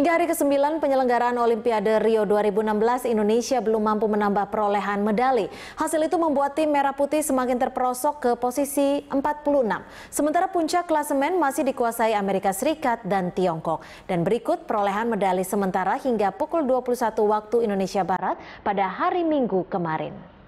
Hingga hari ke-9 penyelenggaraan Olimpiade Rio 2016, Indonesia belum mampu menambah perolehan medali. Hasil itu membuat tim Merah Putih semakin terperosok ke posisi 46. Sementara puncak klasemen masih dikuasai Amerika Serikat dan Tiongkok. Dan berikut perolehan medali sementara hingga pukul 21 waktu Indonesia Barat pada hari Minggu kemarin.